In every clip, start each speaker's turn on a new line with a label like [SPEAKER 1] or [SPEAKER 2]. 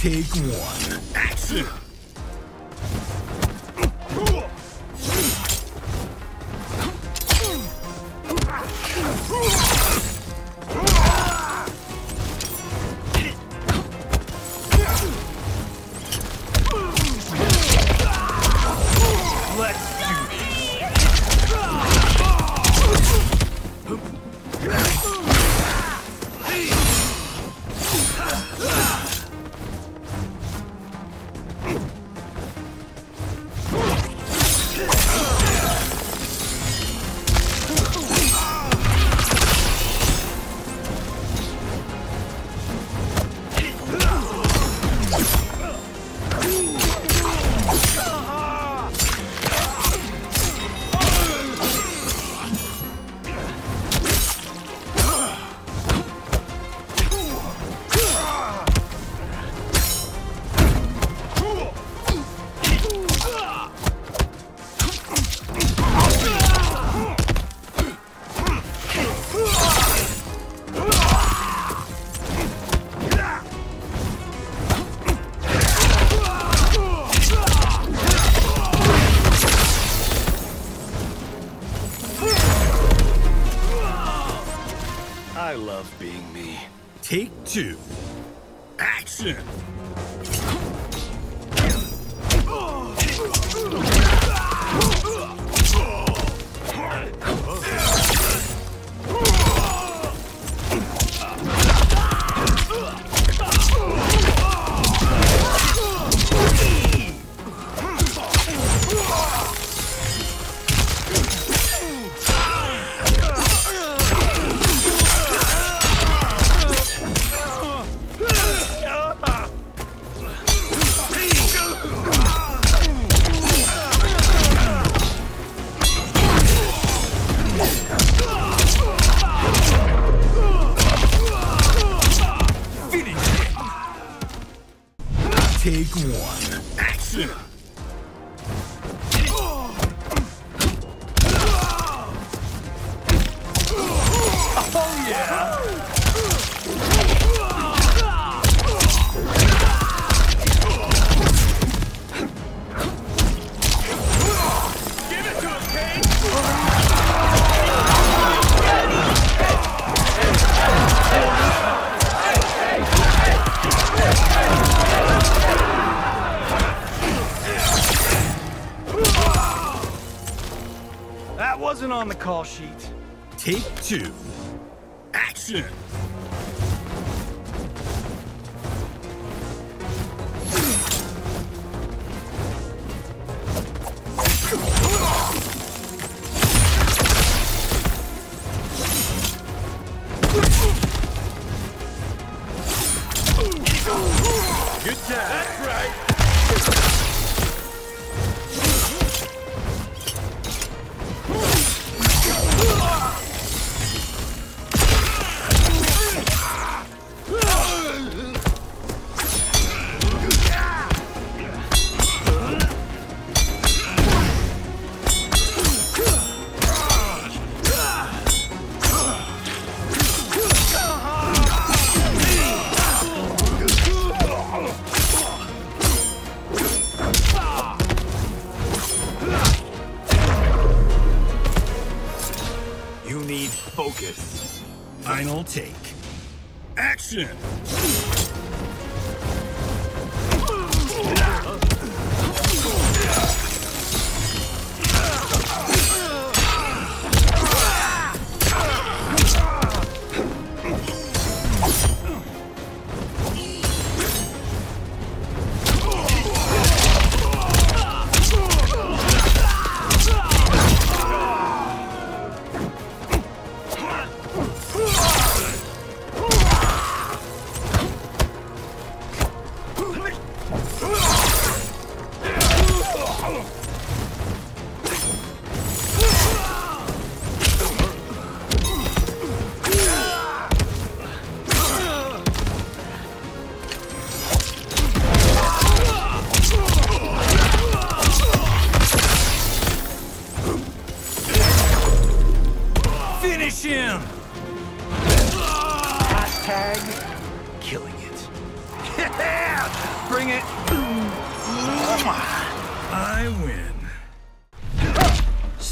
[SPEAKER 1] Take one. Action! Take two. Action! Two. Action!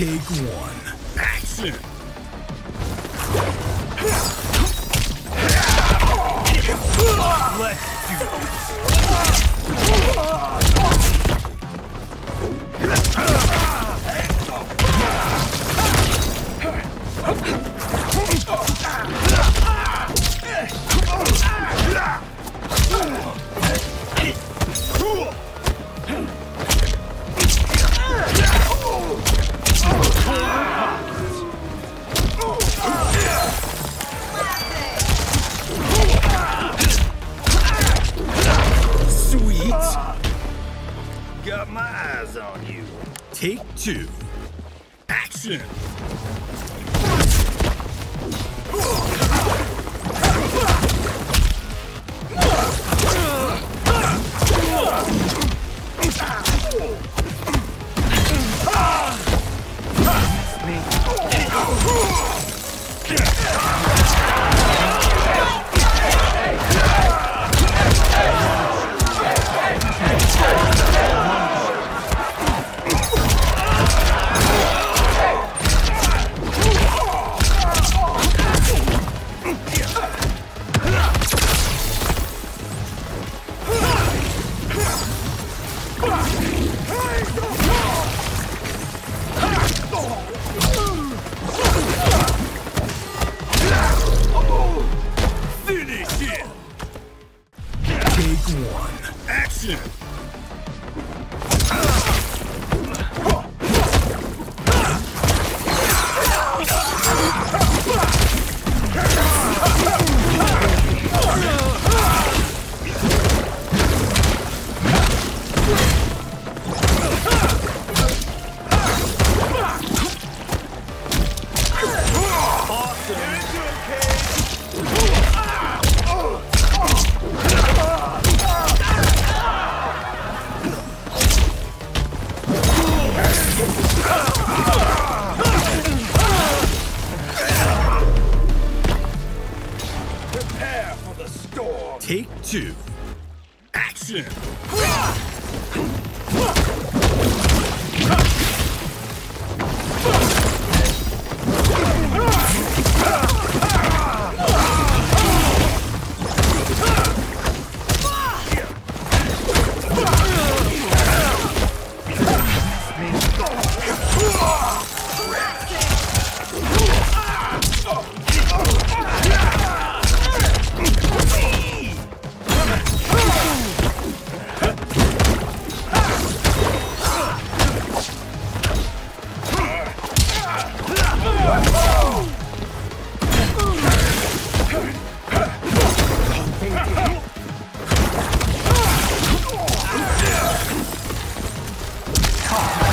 [SPEAKER 1] Take one. Action. 唱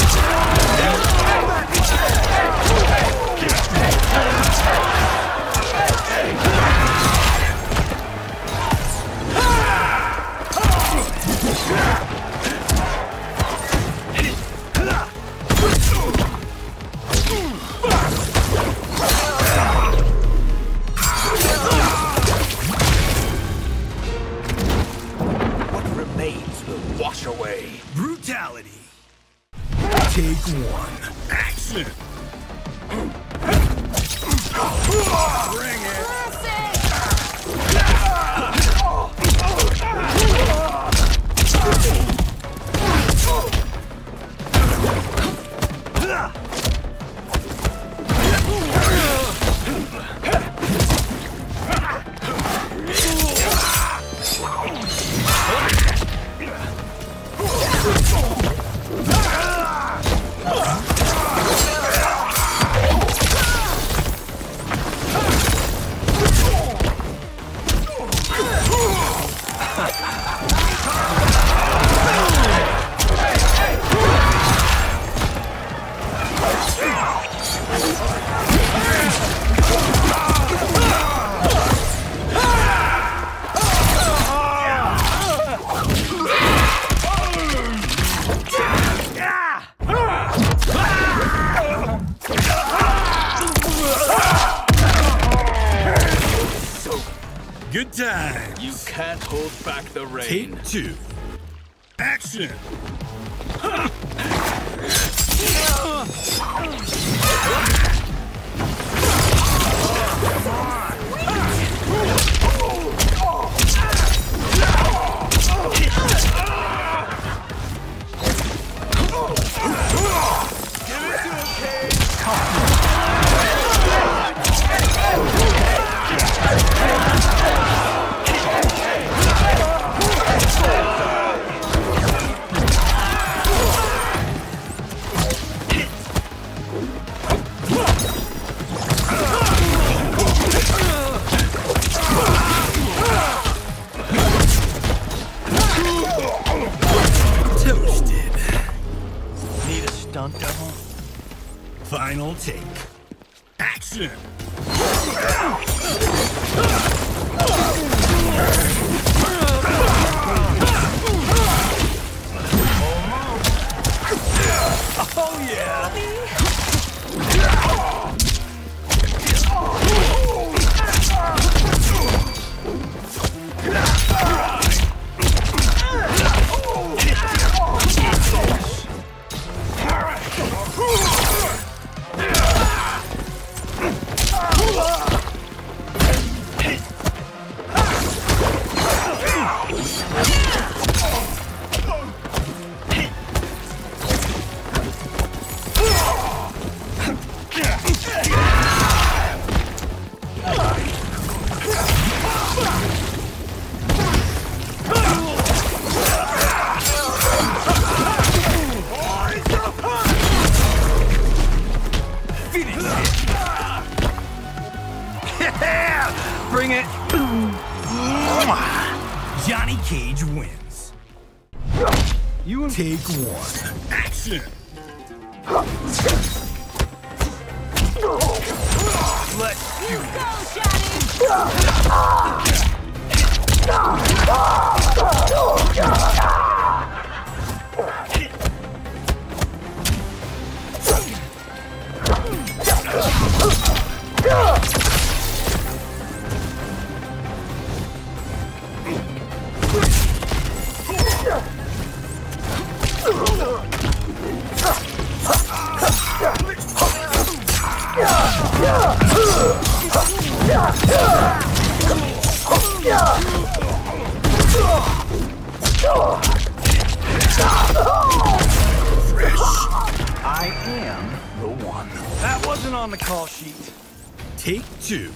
[SPEAKER 1] two. Action! Final take. Action! Yeah! Bring it! Johnny Cage wins. You take one. Action! Let's do it. I two.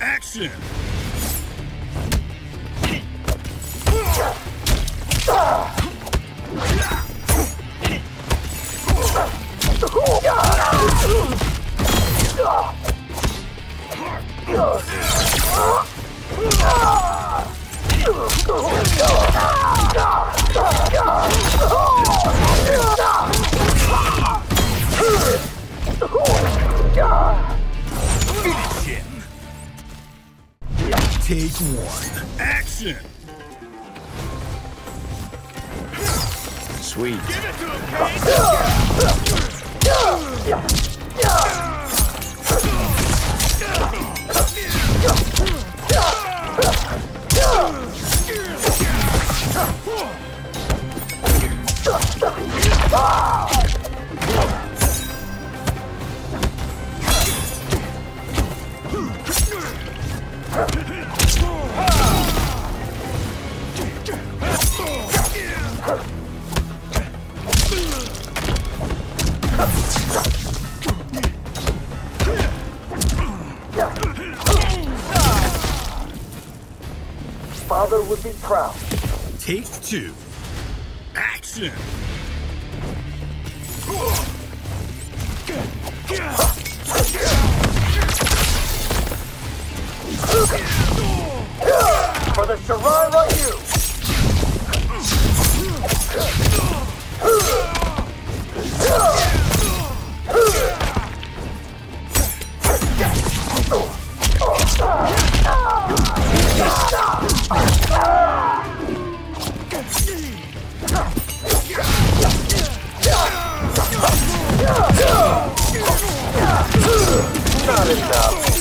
[SPEAKER 1] Action! Take one. Action!
[SPEAKER 2] Sweet.
[SPEAKER 3] Father
[SPEAKER 1] two. Action!
[SPEAKER 3] Not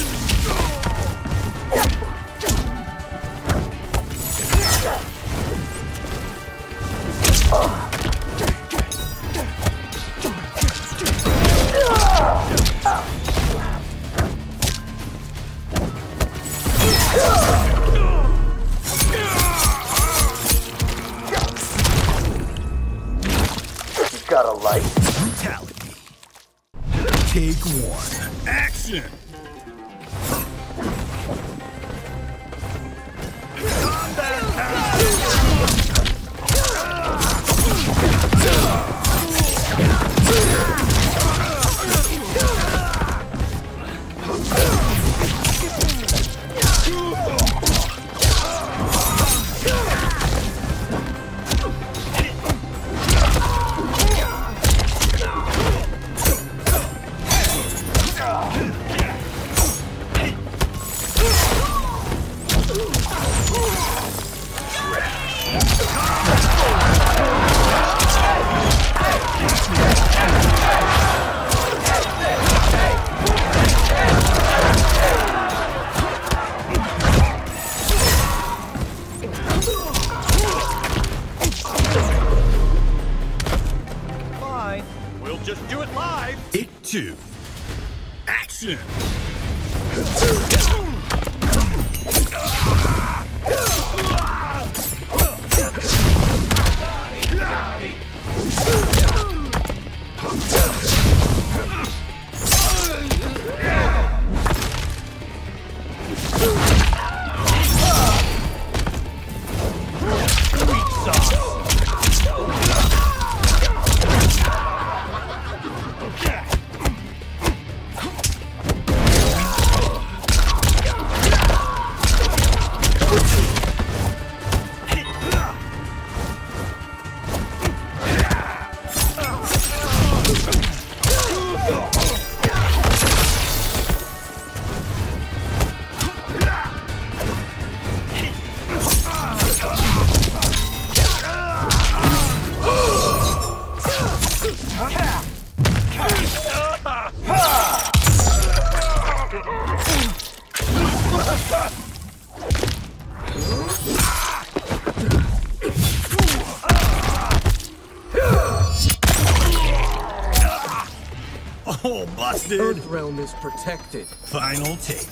[SPEAKER 1] busted!
[SPEAKER 4] Earthrealm is protected.
[SPEAKER 1] Final take.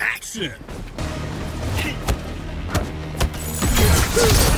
[SPEAKER 1] Action!